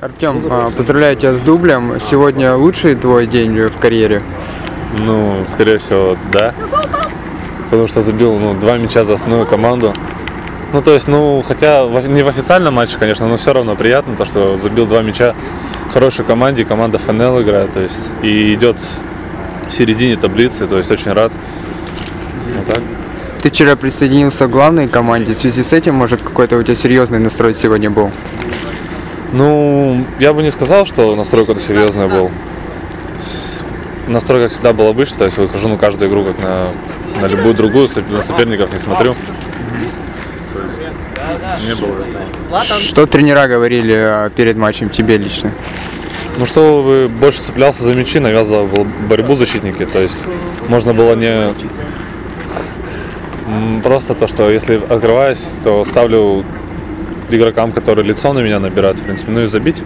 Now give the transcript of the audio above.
Артем, а, поздравляю тебя с дублем. Сегодня лучший твой день в карьере. Ну, скорее всего, да. Потому что забил ну, два мяча за основную команду. Ну, то есть, ну, хотя не в официальном матче, конечно, но все равно приятно, то, что забил два мяча хорошей команде, команда ФНЛ играет, то есть, и идет в середине таблицы, то есть, очень рад. Вот так. Ты вчера присоединился к главной команде. В связи с этим, может, какой-то у тебя серьезный настрой сегодня был? Ну, я бы не сказал, что настрой какой-то серьезный был. Настрой, как всегда, был обычный, то есть выхожу на каждую игру, как на, на любую другую, на соперников не смотрю. Не было. Что тренера говорили а, перед матчем тебе лично? Ну, чтобы больше цеплялся за мячи, навязывал борьбу защитники. То есть можно было не просто то, что если открываюсь, то ставлю игрокам, которые лицо на меня набирают, в принципе, ну и забить.